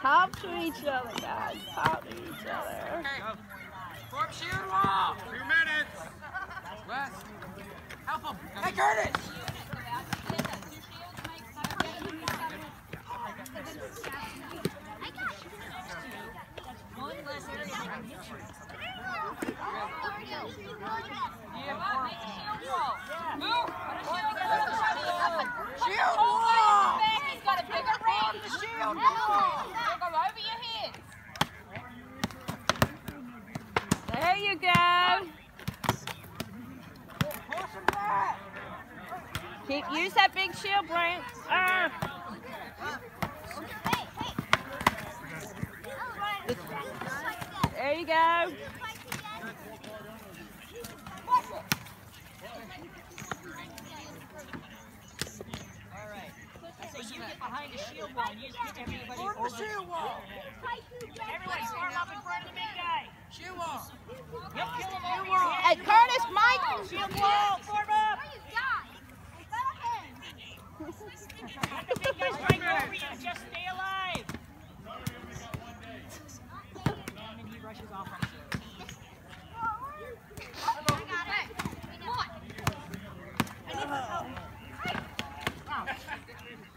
Talk to each other, guys. Talk to each other. Okay. Form shield wall. Two minutes. Wes, help him. Hey, Curtis. Shield wall. He's got a bigger ring. The shield He'll wall. go over your head. There you go. Keep use that big shield, Brent. Uh, there you go. Behind the shield wall and you get everybody Form the shield wall. Shield wall, form up! Guys over you. Just stay alive. I he rushes off on you. Got it.